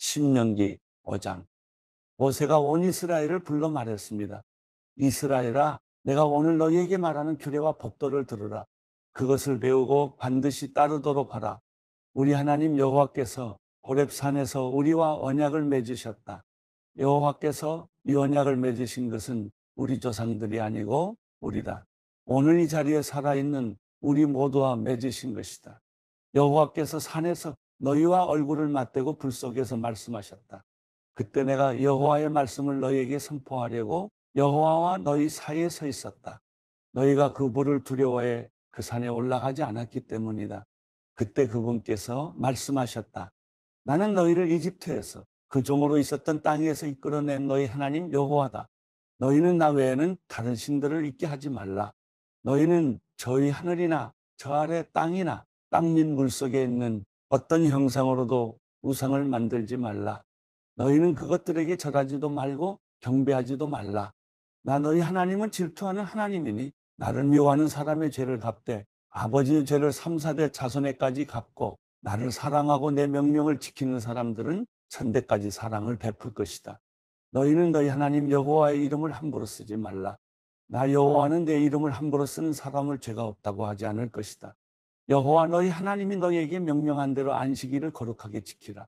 신명기 5장 모세가 온 이스라엘을 불러 말했습니다. 이스라엘아 내가 오늘 너희에게 말하는 규례와 법도를 들으라. 그것을 배우고 반드시 따르도록 하라. 우리 하나님 여호와께서 호렙산에서 우리와 언약을 맺으셨다. 여호와께서 이 언약을 맺으신 것은 우리 조상들이 아니고 우리다. 오늘 이 자리에 살아있는 우리 모두와 맺으신 것이다. 여호와께서 산에서 너희와 얼굴을 맞대고 불 속에서 말씀하셨다. 그때 내가 여호와의 말씀을 너희에게 선포하려고 여호와와 너희 사이에 서 있었다. 너희가 그 불을 두려워해 그 산에 올라가지 않았기 때문이다. 그때 그분께서 말씀하셨다. 나는 너희를 이집트에서 그 종으로 있었던 땅에서 이끌어낸 너희 하나님 여호와다. 너희는 나 외에는 다른 신들을 있게 하지 말라. 너희는 저희 하늘이나 저 아래 땅이나 땅 밑 물속에 있는 어떤 형상으로도 우상을 만들지 말라. 너희는 그것들에게 절하지도 말고 경배하지도 말라. 나 너희 하나님은 질투하는 하나님이니 나를 미워하는 사람의 죄를 갚되 아버지의 죄를 3, 4대 자손에까지 갚고 나를 사랑하고 내 명령을 지키는 사람들은 천대까지 사랑을 베풀 것이다. 너희는 너희 하나님 여호와의 이름을 함부로 쓰지 말라. 나 여호와는 내 이름을 함부로 쓰는 사람을 죄가 없다고 하지 않을 것이다. 여호와 너희 하나님이 너희에게 명령한 대로 안식일을 거룩하게 지키라.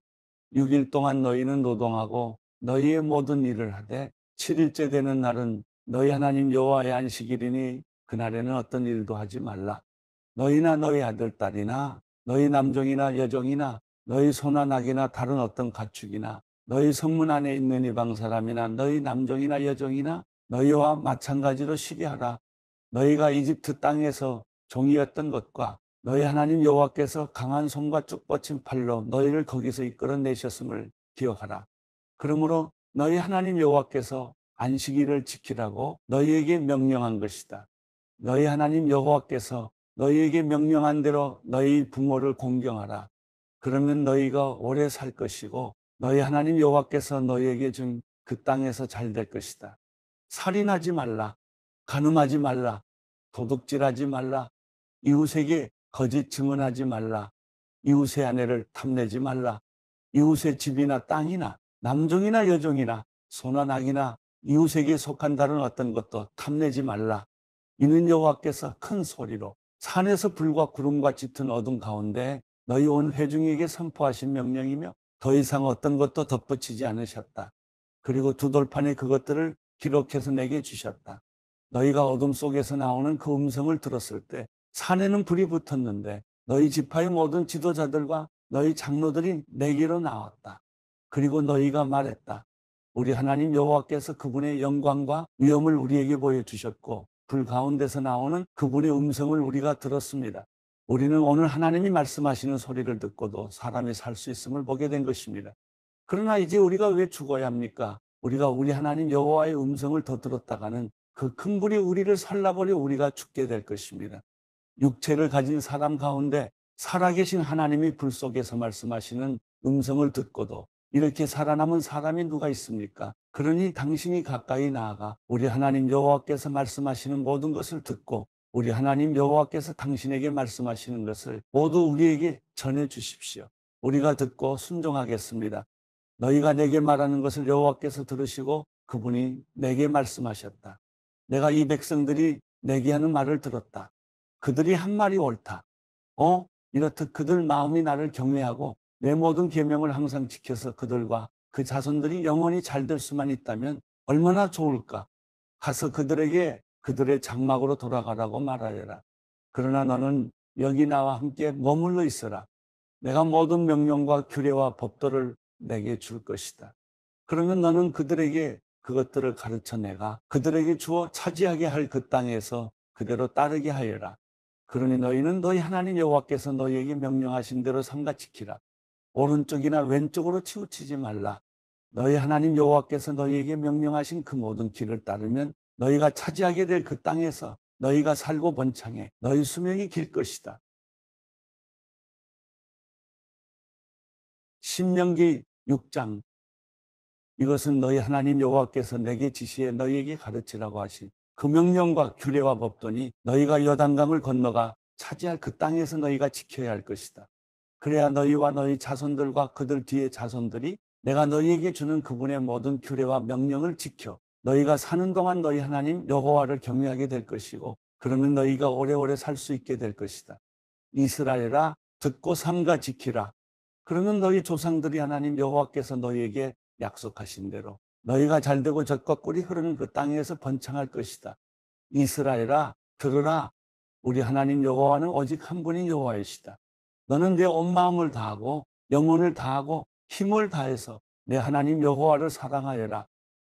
6일 동안 너희는 노동하고 너희의 모든 일을 하되 7일째 되는 날은 너희 하나님 여호와의 안식일이니 그날에는 어떤 일도 하지 말라. 너희나 너희 아들 딸이나 너희 남종이나 여종이나 너희 소나 낙이나 다른 어떤 가축이나 너희 성문 안에 있는 이방 사람이나 너희 남종이나 여종이나 너희와 마찬가지로 시비하라. 너희가 이집트 땅에서 종이었던 것과 너희 하나님 여호와께서 강한 손과 쭉 뻗친 팔로 너희를 거기서 이끌어내셨음을 기억하라. 그러므로 너희 하나님 여호와께서 안식일을 지키라고 너희에게 명령한 것이다. 너희 하나님 여호와께서 너희에게 명령한 대로 너희 부모를 공경하라. 그러면 너희가 오래 살 것이고 너희 하나님 여호와께서 너희에게 준 그 땅에서 잘 될 것이다. 살인하지 말라. 가늠하지 말라. 도둑질하지 말라. 이웃에게 거짓 증언하지 말라. 이웃의 아내를 탐내지 말라. 이웃의 집이나 땅이나 남종이나 여종이나 소나 낙이나 이웃에게 속한 다른 어떤 것도 탐내지 말라. 이는 여호와께서 큰 소리로 산에서 불과 구름과 짙은 어둠 가운데 너희 온 회중에게 선포하신 명령이며 더 이상 어떤 것도 덧붙이지 않으셨다. 그리고 두 돌판에 그것들을 기록해서 내게 주셨다. 너희가 어둠 속에서 나오는 그 음성을 들었을 때 산에는 불이 붙었는데 너희 지파의 모든 지도자들과 너희 장로들이 내게로 나왔다. 그리고 너희가 말했다. 우리 하나님 여호와께서 그분의 영광과 위엄을 우리에게 보여주셨고 불 가운데서 나오는 그분의 음성을 우리가 들었습니다. 우리는 오늘 하나님이 말씀하시는 소리를 듣고도 사람이 살 수 있음을 보게 된 것입니다. 그러나 이제 우리가 왜 죽어야 합니까? 우리가 우리 하나님 여호와의 음성을 더 들었다가는 그 큰 불이 우리를 살라버려 우리가 죽게 될 것입니다. 육체를 가진 사람 가운데 살아계신 하나님이 불 속에서 말씀하시는 음성을 듣고도 이렇게 살아남은 사람이 누가 있습니까? 그러니 당신이 가까이 나아가 우리 하나님 여호와께서 말씀하시는 모든 것을 듣고 우리 하나님 여호와께서 당신에게 말씀하시는 것을 모두 우리에게 전해 주십시오. 우리가 듣고 순종하겠습니다. 너희가 내게 말하는 것을 여호와께서 들으시고 그분이 내게 말씀하셨다. 내가 이 백성들이 내게 하는 말을 들었다. 그들이 한 말이 옳다. 어? 이렇듯 그들 마음이 나를 경외하고 내 모든 계명을 항상 지켜서 그들과 그 자손들이 영원히 잘 될 수만 있다면 얼마나 좋을까? 가서 그들에게 그들의 장막으로 돌아가라고 말하여라. 그러나 너는 여기 나와 함께 머물러 있어라. 내가 모든 명령과 규례와 법도를 내게 줄 것이다. 그러면 너는 그들에게 그것들을 가르쳐 내가 그들에게 주어 차지하게 할 그 땅에서 그대로 따르게 하여라. 그러니 너희는 너희 하나님 여호와께서 너희에게 명령하신 대로 삼가 지키라. 오른쪽이나 왼쪽으로 치우치지 말라. 너희 하나님 여호와께서 너희에게 명령하신 그 모든 길을 따르면 너희가 차지하게 될 그 땅에서 너희가 살고 번창해 너희 수명이 길 것이다. 신명기 6장 이것은 너희 하나님 여호와께서 내게 지시해 너희에게 가르치라고 하신 그 명령과 규례와 법도니 너희가 여단강을 건너가 차지할 그 땅에서 너희가 지켜야 할 것이다. 그래야 너희와 너희 자손들과 그들 뒤의 자손들이 내가 너희에게 주는 그분의 모든 규례와 명령을 지켜 너희가 사는 동안 너희 하나님 여호와를 경외하게 될 것이고 그러면 너희가 오래오래 살 수 있게 될 것이다. 이스라엘아 듣고 삼가 지키라. 그러면 너희 조상들이 하나님 여호와께서 너희에게 약속하신 대로 너희가 잘 되고 젖과 꿀이 흐르는 그 땅에서 번창할 것이다. 이스라엘아 들으라 우리 하나님 여호와는 오직 한 분인 여호와이시다. 너는 내 온 마음을 다하고 영혼을 다하고 힘을 다해서 내 하나님 여호와를 사랑하여라.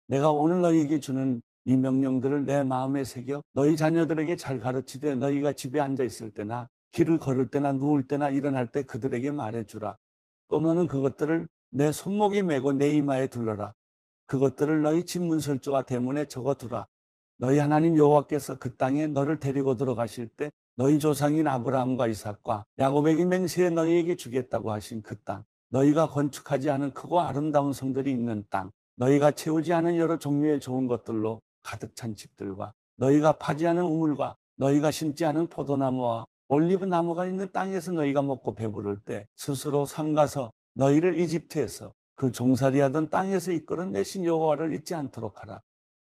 내가 오늘 너희에게 주는 이 명령들을 내 마음에 새겨 너희 자녀들에게 잘 가르치되 너희가 집에 앉아 있을 때나 길을 걸을 때나 누울 때나 일어날 때 그들에게 말해주라. 또 너는 그것들을 내 손목에 메고 내 이마에 둘러라. 그것들을 너희 집 문설주와 대문에 적어두라. 너희 하나님 여호와께서 그 땅에 너를 데리고 들어가실 때 너희 조상인 아브라함과 이삭과 야곱에게 맹세해 너희에게 주겠다고 하신 그 땅, 너희가 건축하지 않은 크고 아름다운 성들이 있는 땅, 너희가 채우지 않은 여러 종류의 좋은 것들로 가득 찬 집들과 너희가 파지 않은 우물과 너희가 심지 않은 포도나무와 올리브 나무가 있는 땅에서 너희가 먹고 배부를 때 스스로 삼가서 너희를 이집트에서 그 종살이하던 땅에서 이끌어내신 여호와를 잊지 않도록 하라.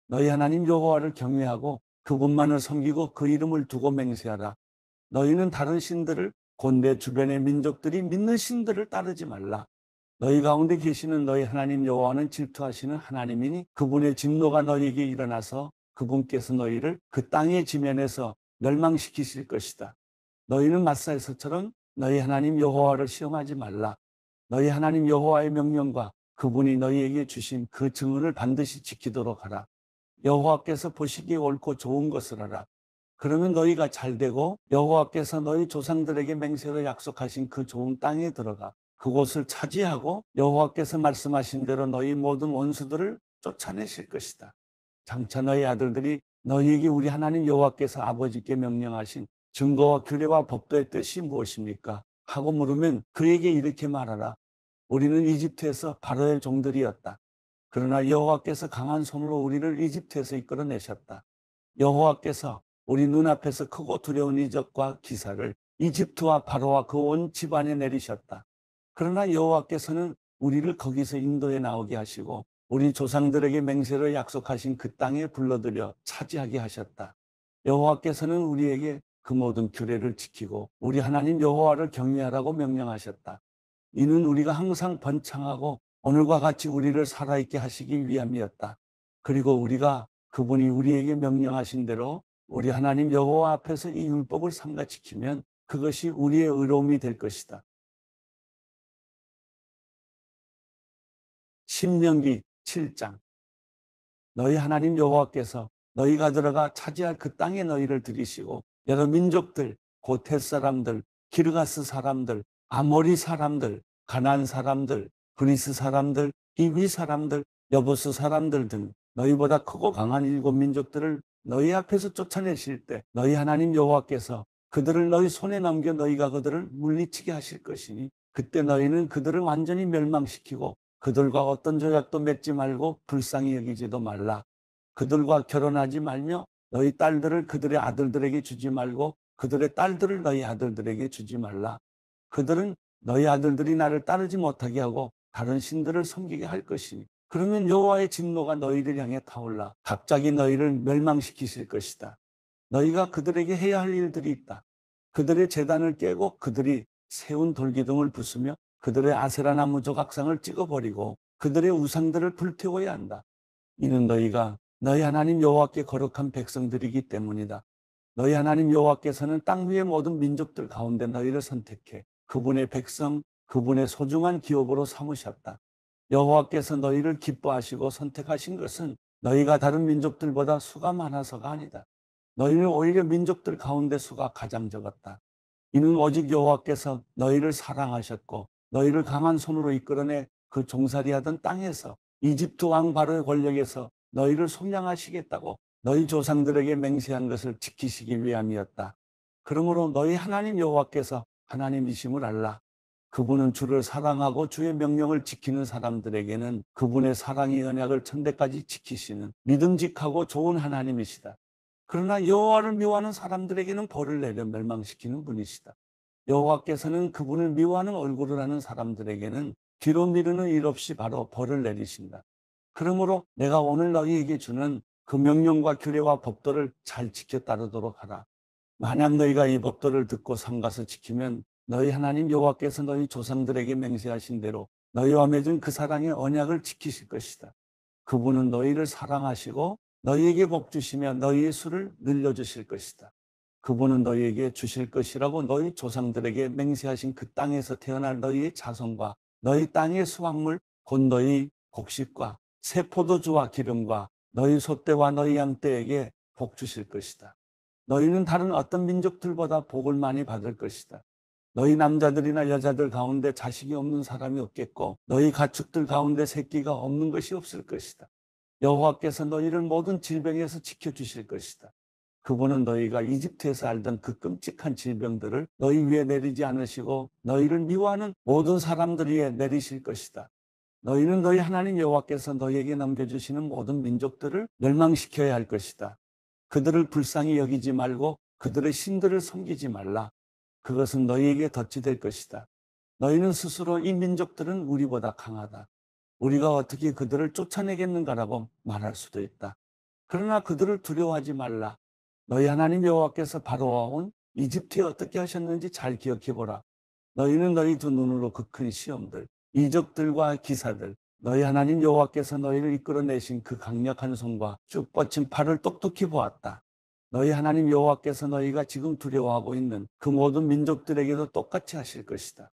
너희 하나님 여호와를 경외하고 그분만을 섬기고 그 이름을 두고 맹세하라. 너희는 다른 신들을 곤대 주변의 민족들이 믿는 신들을 따르지 말라. 너희 가운데 계시는 너희 하나님 여호와는 질투하시는 하나님이니 그분의 진노가 너희에게 일어나서 그분께서 너희를 그 땅의 지면에서 멸망시키실 것이다. 너희는 마사에서처럼 너희 하나님 여호와를 시험하지 말라. 너희 하나님 여호와의 명령과 그분이 너희에게 주신 그 증언을 반드시 지키도록 하라. 여호와께서 보시기에 옳고 좋은 것을 하라. 그러면 너희가 잘 되고 여호와께서 너희 조상들에게 맹세로 약속하신 그 좋은 땅에 들어가 그곳을 차지하고 여호와께서 말씀하신 대로 너희 모든 원수들을 쫓아내실 것이다. 장차 너희 아들들이 너희에게 우리 하나님 여호와께서 아버지께 명령하신 증거와 규례와 법도의 뜻이 무엇입니까? 하고 물으면 그에게 이렇게 말하라. 우리는 이집트에서 바로의 종들이었다. 그러나 여호와께서 강한 손으로 우리를 이집트에서 이끌어내셨다. 여호와께서 우리 눈앞에서 크고 두려운 이적과 기사를 이집트와 바로와 그 온 집안에 내리셨다. 그러나 여호와께서는 우리를 거기서 인도에 나오게 하시고 우리 조상들에게 맹세로 약속하신 그 땅에 불러들여 차지하게 하셨다. 여호와께서는 우리에게 그 모든 규례를 지키고 우리 하나님 여호와를 경외하라고 명령하셨다. 이는 우리가 항상 번창하고 오늘과 같이 우리를 살아있게 하시기 위함이었다. 그리고 우리가 그분이 우리에게 명령하신 대로 우리 하나님 여호와 앞에서 이 율법을 삼가 지키면 그것이 우리의 의로움이 될 것이다. 신명기 7장 너희 하나님 여호와께서 너희가 들어가 차지할 그 땅에 너희를 들이시고 여러 민족들, 고테 사람들, 기르가스 사람들, 아모리 사람들, 가난 사람들, 그리스 사람들, 히위 사람들, 여보스 사람들 등 너희보다 크고 강한 일곱 민족들을 너희 앞에서 쫓아내실 때 너희 하나님 여호와께서 그들을 너희 손에 넘겨 너희가 그들을 물리치게 하실 것이니 그때 너희는 그들을 완전히 멸망시키고 그들과 어떤 조약도 맺지 말고 불쌍히 여기지도 말라. 그들과 결혼하지 말며 너희 딸들을 그들의 아들들에게 주지 말고 그들의 딸들을 너희 아들들에게 주지 말라. 그들은 너희 아들들이 나를 따르지 못하게 하고 다른 신들을 섬기게 할 것이니 그러면 여호와의 진노가 너희를 향해 타올라 갑자기 너희를 멸망시키실 것이다. 너희가 그들에게 해야 할 일들이 있다. 그들의 재단을 깨고 그들이 세운 돌기둥을 부수며 그들의 아세라 나무 조각상을 찍어버리고 그들의 우상들을 불태워야 한다. 이는 너희가 너희 하나님 여호와께 거룩한 백성들이기 때문이다. 너희 하나님 여호와께서는 땅 위의 모든 민족들 가운데 너희를 선택해 그분의 백성, 그분의 소중한 기업으로 삼으셨다. 여호와께서 너희를 기뻐하시고 선택하신 것은 너희가 다른 민족들보다 수가 많아서가 아니다. 너희는 오히려 민족들 가운데 수가 가장 적었다. 이는 오직 여호와께서 너희를 사랑하셨고 너희를 강한 손으로 이끌어내 그 종살이하던 땅에서 이집트 왕 바로의 권력에서 너희를 속량하시겠다고 너희 조상들에게 맹세한 것을 지키시기 위함이었다. 그러므로 너희 하나님 여호와께서 하나님이심을 알라. 그분은 주를 사랑하고 주의 명령을 지키는 사람들에게는 그분의 사랑의 언약을 천대까지 지키시는 믿음직하고 좋은 하나님이시다. 그러나 여호와를 미워하는 사람들에게는 벌을 내려 멸망시키는 분이시다. 여호와께서는 그분을 미워하는 얼굴을 하는 사람들에게는 뒤로 미루는 일 없이 바로 벌을 내리신다. 그러므로 내가 오늘 너희에게 주는 그 명령과 규례와 법도를 잘 지켜 따르도록 하라. 만약 너희가 이 법도를 듣고 삼가서 지키면 너희 하나님 여호와께서 너희 조상들에게 맹세하신 대로 너희와 맺은 그 사랑의 언약을 지키실 것이다. 그분은 너희를 사랑하시고 너희에게 복 주시며 너희의 수를 늘려 주실 것이다. 그분은 너희에게 주실 것이라고 너희 조상들에게 맹세하신 그 땅에서 태어날 너희의 자손과 너희 땅의 수확물 곧 너희 곡식과 새 포도주와 기름과 너희 소떼와 너희 양떼에게 복 주실 것이다. 너희는 다른 어떤 민족들보다 복을 많이 받을 것이다. 너희 남자들이나 여자들 가운데 자식이 없는 사람이 없겠고 너희 가축들 가운데 새끼가 없는 것이 없을 것이다. 여호와께서 너희를 모든 질병에서 지켜 주실 것이다. 그분은 너희가 이집트에서 알던 그 끔찍한 질병들을 너희 위에 내리지 않으시고 너희를 미워하는 모든 사람들 위에 내리실 것이다. 너희는 너희 하나님 여호와께서 너희에게 남겨주시는 모든 민족들을 멸망시켜야 할 것이다. 그들을 불쌍히 여기지 말고 그들의 신들을 섬기지 말라. 그것은 너희에게 덫이 될 것이다. 너희는 스스로 이 민족들은 우리보다 강하다. 우리가 어떻게 그들을 쫓아내겠는가라고 말할 수도 있다. 그러나 그들을 두려워하지 말라. 너희 하나님 여호와께서 바로와 온 이집트에 어떻게 하셨는지 잘 기억해 보라. 너희는 너희 두 눈으로 그 큰 시험들, 이적들과 기사들, 너희 하나님 여호와께서 너희를 이끌어내신 그 강력한 손과 쭉 뻗친 팔을 똑똑히 보았다. 너희 하나님 여호와께서 너희가 지금 두려워하고 있는 그 모든 민족들에게도 똑같이 하실 것이다.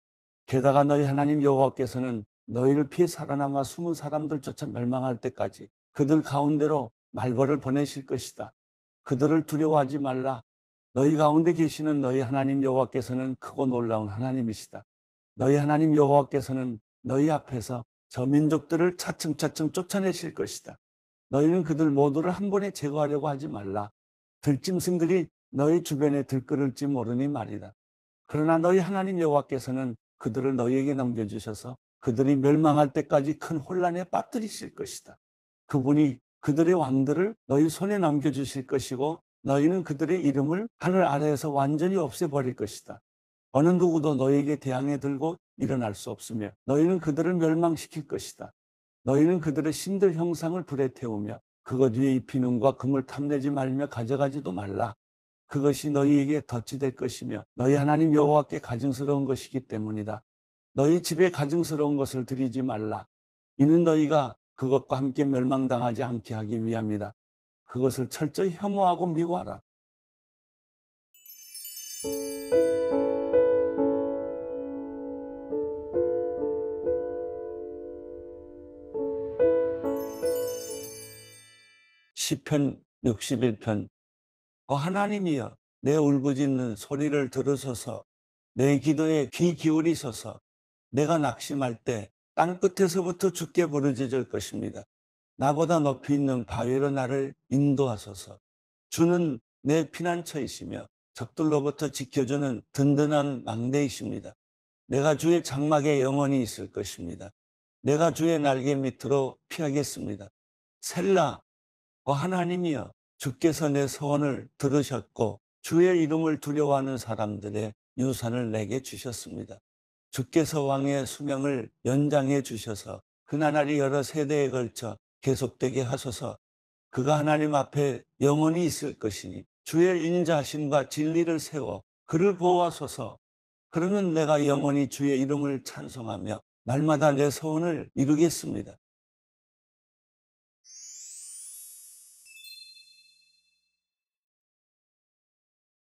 게다가 너희 하나님 여호와께서는 너희를 피해 살아남아 숨은 사람들조차 멸망할 때까지 그들 가운데로 말벌을 보내실 것이다. 그들을 두려워하지 말라. 너희 가운데 계시는 너희 하나님 여호와께서는 크고 놀라운 하나님이시다. 너희 하나님 여호와께서는 너희 앞에서 저 민족들을 차츰차츰 쫓아내실 것이다. 너희는 그들 모두를 한 번에 제거하려고 하지 말라. 들짐승들이 너희 주변에 들끓을지 모르니 말이다. 그러나 너희 하나님 여호와께서는 그들을 너희에게 넘겨주셔서 그들이 멸망할 때까지 큰 혼란에 빠뜨리실 것이다. 그분이 그들의 왕들을 너희 손에 넘겨주실 것이고 너희는 그들의 이름을 하늘 아래에서 완전히 없애버릴 것이다. 어느 누구도 너희에게 대항해 들고 일어날 수 없으며 너희는 그들을 멸망시킬 것이다. 너희는 그들의 신들 형상을 불에 태우며 그것 위에 입히는과 금을 탐내지 말며 가져가지도 말라. 그것이 너희에게 덫이 될 것이며 너희 하나님 여호와께 가증스러운 것이기 때문이다. 너희 집에 가증스러운 것을 드리지 말라. 이는 너희가 그것과 함께 멸망당하지 않게 하기 위함이다. 그것을 철저히 혐오하고 미워하라. 시편 61편 어 하나님이여 내 울부짖는 소리를 들으소서 내 기도에 귀 기울이소서 내가 낙심할 때 땅끝에서부터 죽게 부르짖을 것입니다. 나보다 높이 있는 바위로 나를 인도하소서 주는 내 피난처이시며 적들로부터 지켜주는 든든한 망대이십니다. 내가 주의 장막에 영원히 있을 것입니다. 내가 주의 날개 밑으로 피하겠습니다. 셀라 어 하나님이여 주께서 내 소원을 들으셨고 주의 이름을 두려워하는 사람들의 유산을 내게 주셨습니다. 주께서 왕의 수명을 연장해 주셔서 그 나날이 여러 세대에 걸쳐 계속되게 하소서 그가 하나님 앞에 영원히 있을 것이니 주의 인자하심과 진리를 세워 그를 보호하소서 그러면 내가 영원히 주의 이름을 찬송하며 날마다 내 소원을 이루겠습니다.